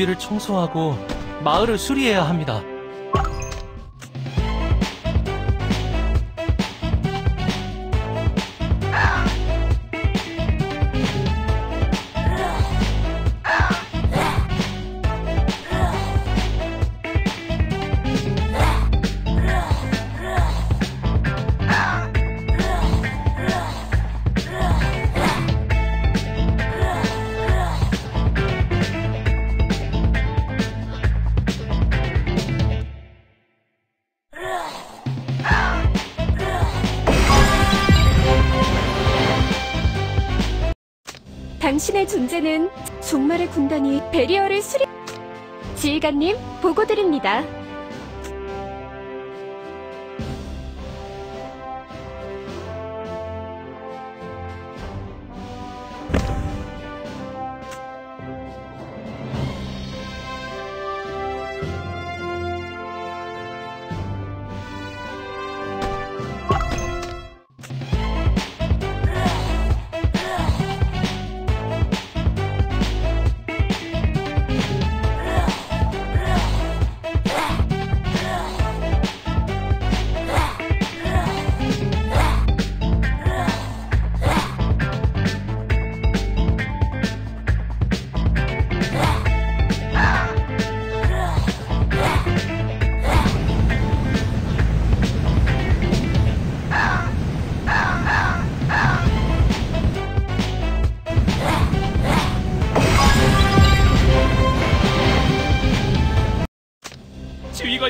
좀비를 청소하고 마을을 수리해야 합니다. 당신의 존재는 종말의 군단이 베리어를 수리... 지휘관님, 보고드립니다.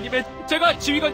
지휘관님의 제가 지휘관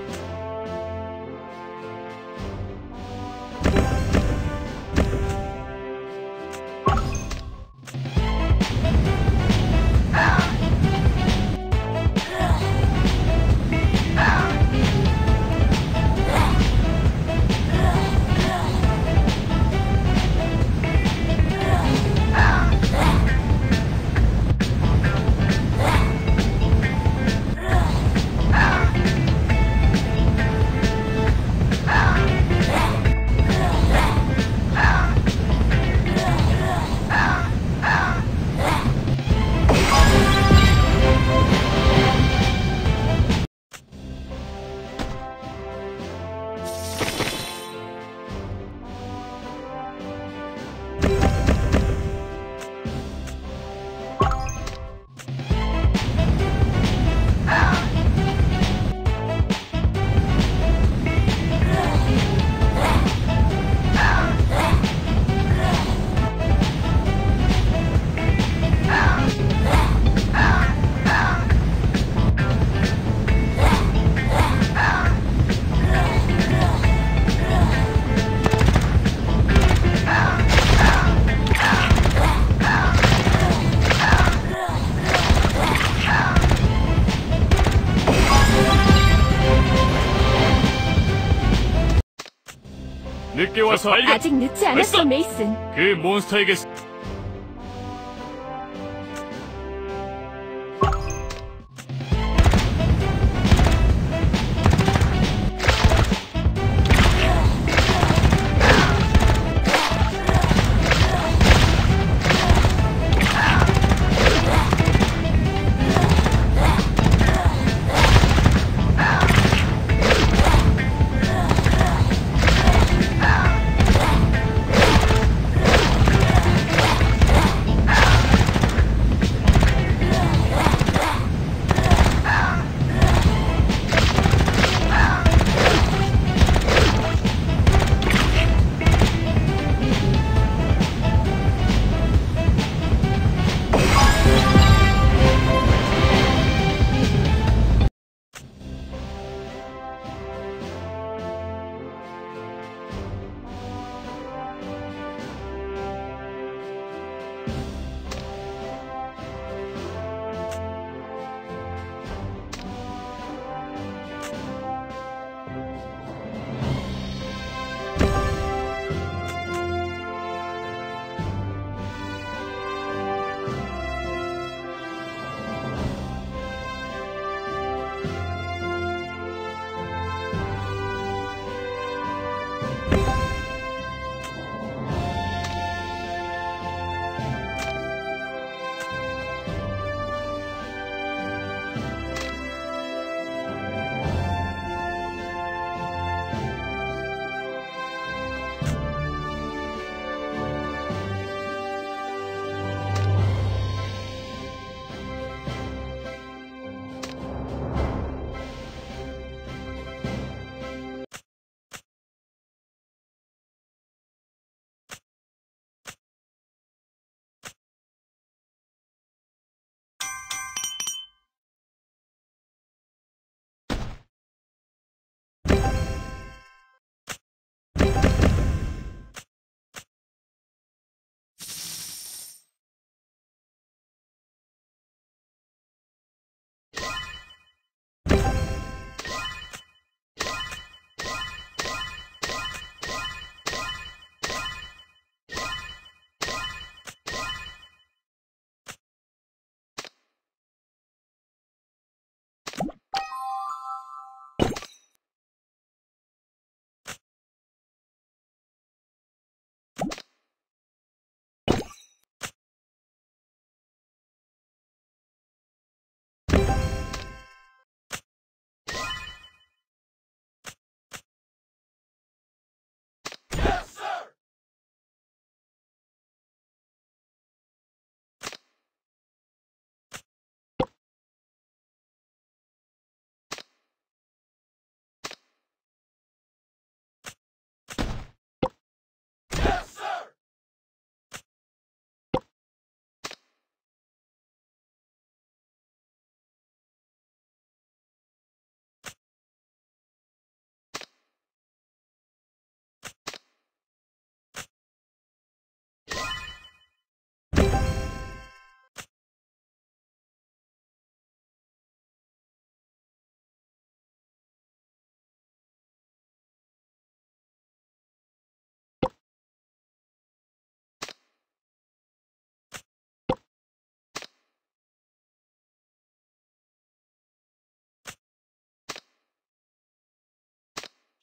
와서 알겠... 아직 늦지 않았어! 메이슨. 그 몬스터에게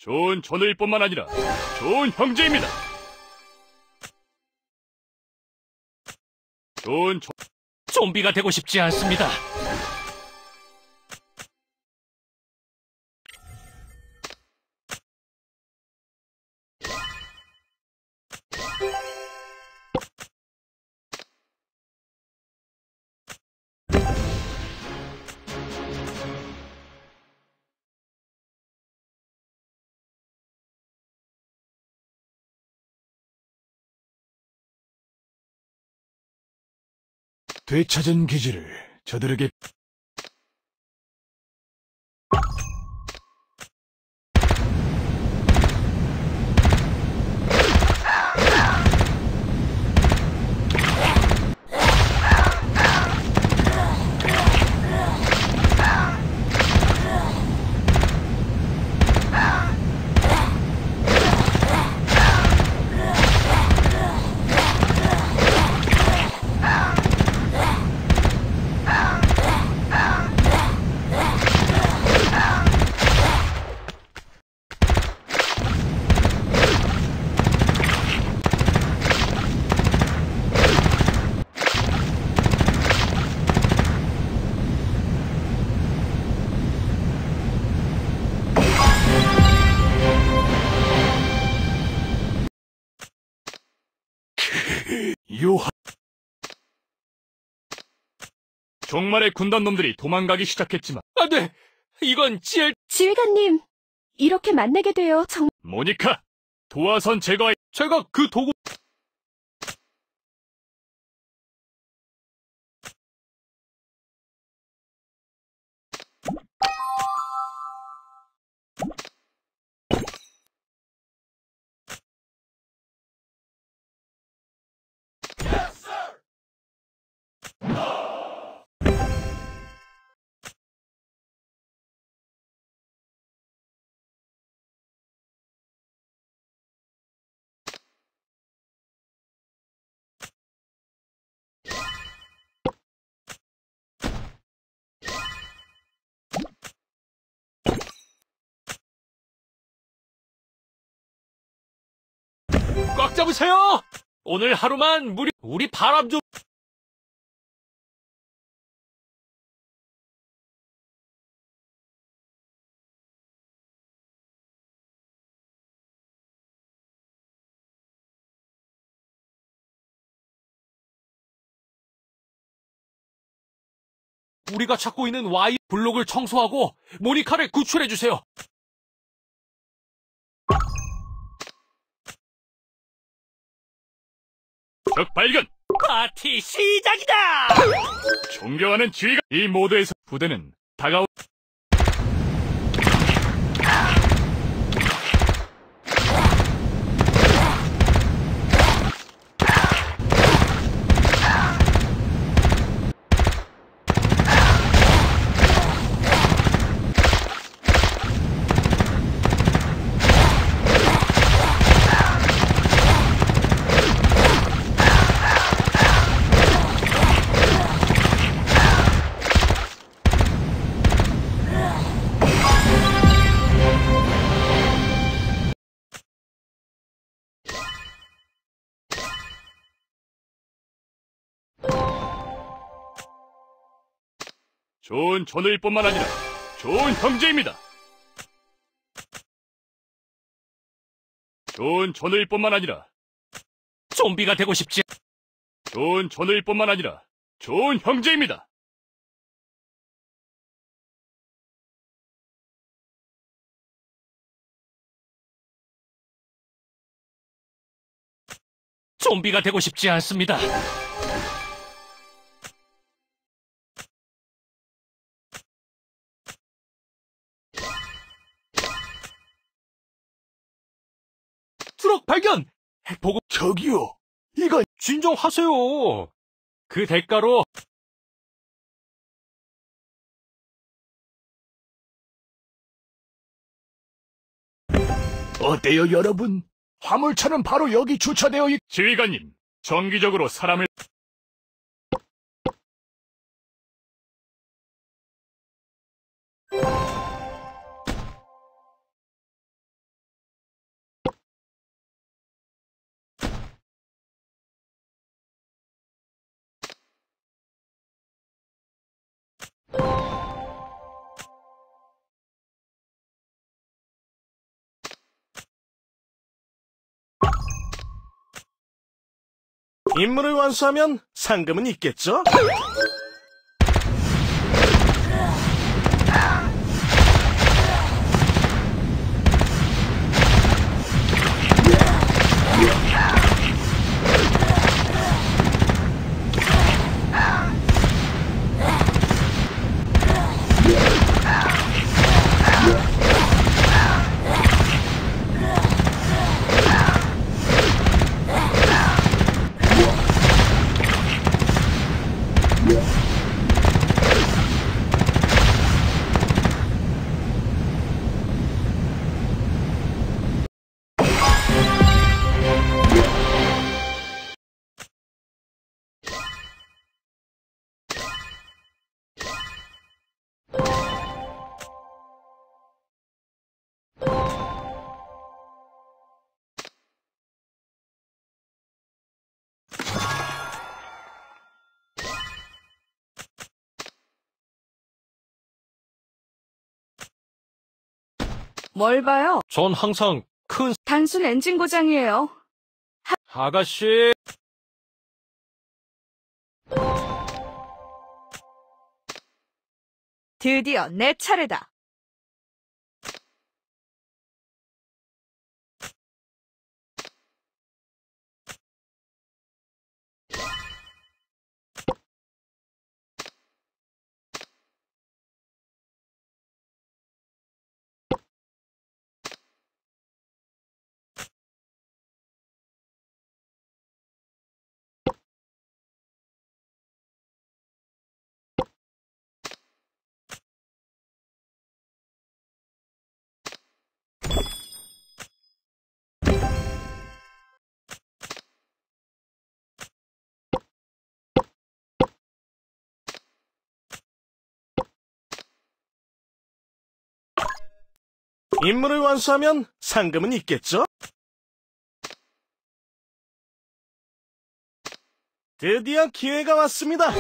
좋은 전우일 뿐만 아니라 좋은 형제입니다. 좋은 전... 좀비가 되고 싶지 않습니다. 되찾은 기지를 저들에게 종말의 군단 놈들이 도망가기 시작했지만 안 돼! 이건 CL, 지휘관님, 이렇게 만나게 되어 정 모니카 도화선 제거해 제가 그 도구, 꽉 잡으세요! 오늘 하루만 무리, 우리 바람 좀, 우리가 찾고 있는 Y 블록을 청소하고 모니카를 구출해주세요. 적 발견 파티 시작이다! 존경하는 지휘관 이 모드에서 부대는 다가오 좋은 전우일 뿐만 아니라 좋은 형제입니다. 좋은 전우일 뿐만 아니라 좀비가 되고 싶지 좋은 전우일 뿐만 아니라 좋은 형제입니다. 좀비가 되고 싶지 않습니다. 보고 저기요. 이거 진정하세요. 그 대가로. 어때요 여러분? 화물차는 바로 여기 주차되어 있 지휘관님, 정기적으로 사람을 임무를 완수하면 상금은 있겠죠? 뭘 봐요? 전 항상 큰 단순 엔진 고장이에요. 아가씨. 드디어 내 차례다. 임무를 완수하면 상금은 있겠죠? 드디어 기회가 왔습니다.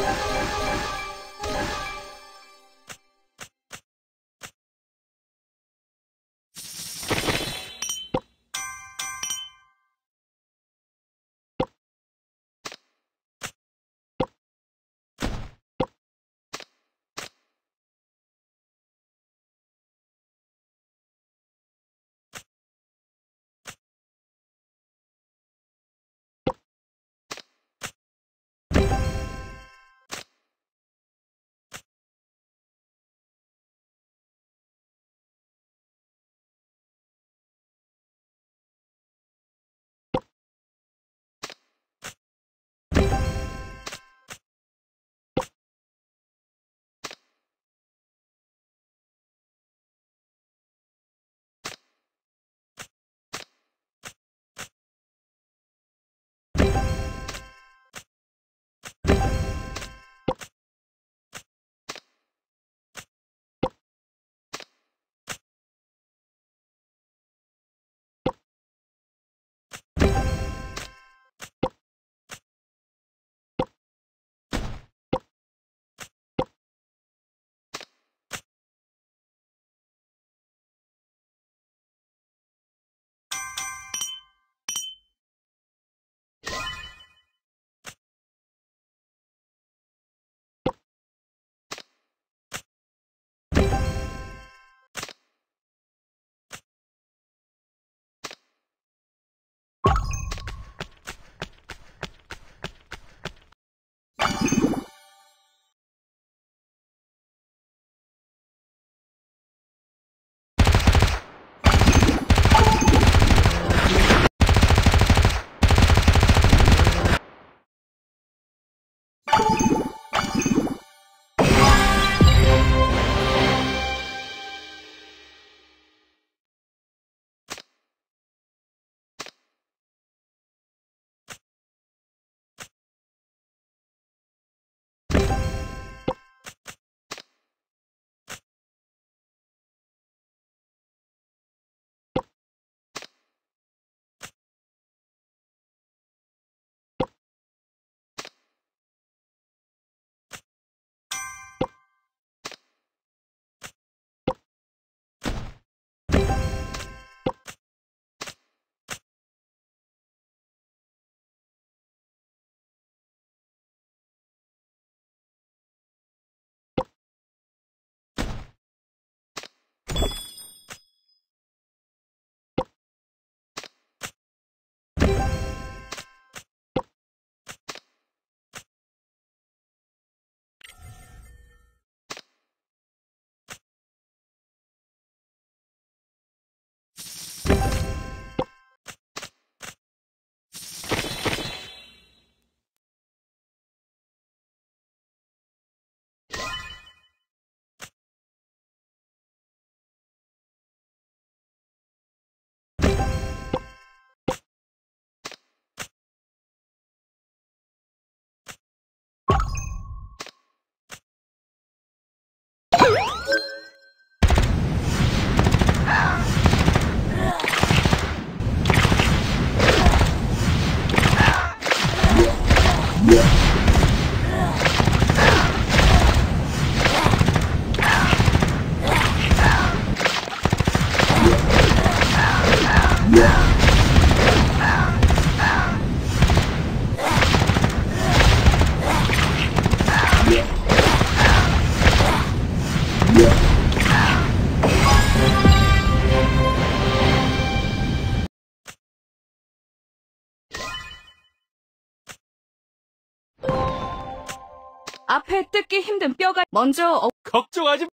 앞에 뜯기 힘든 뼈가 먼저 어- 걱정하지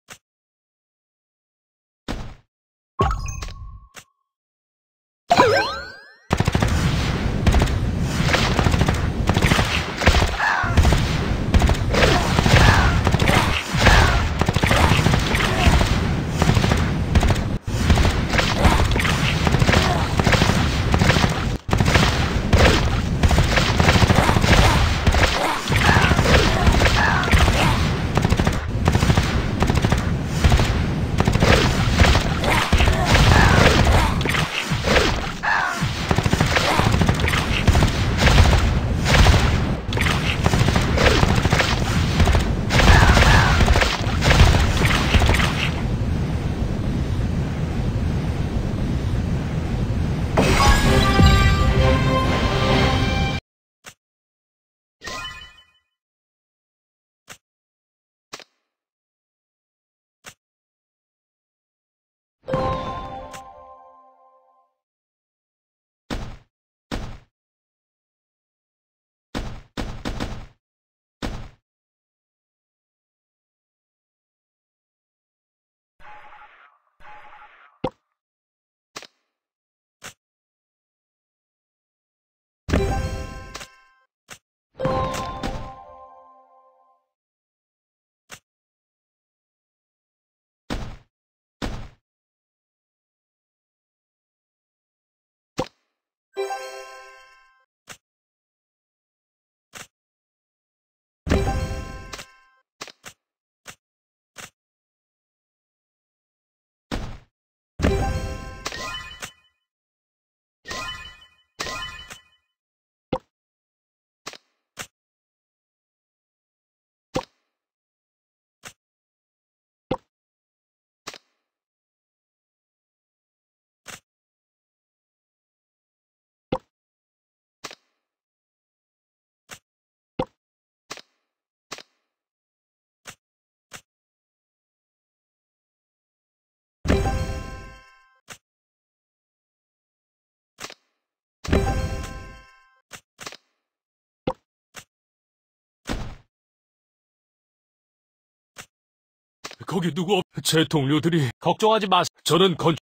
거기 누구 없... 제 동료들이 걱정하지 마세요. 저는 건...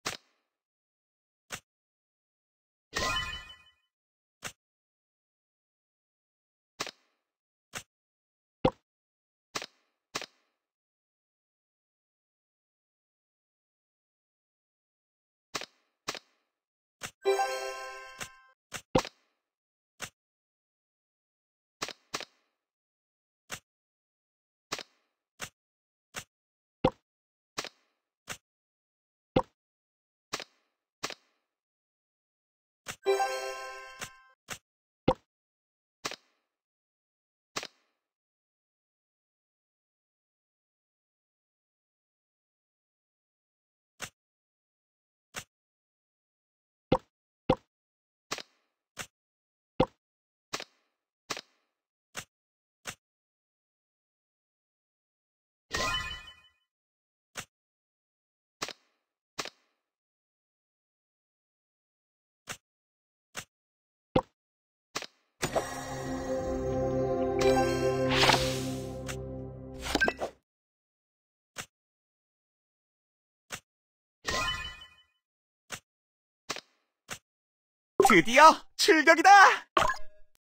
드디어 출격이다!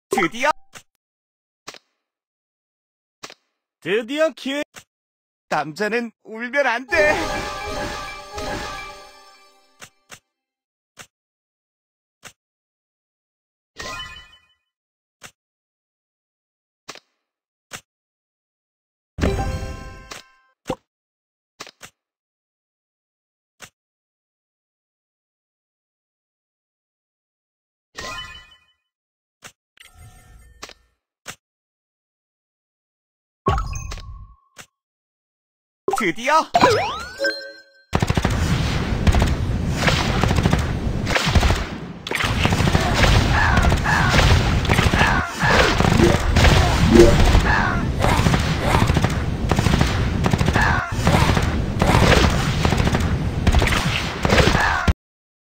드디어 드디어 기회 남자는 울면 안 돼! 드디어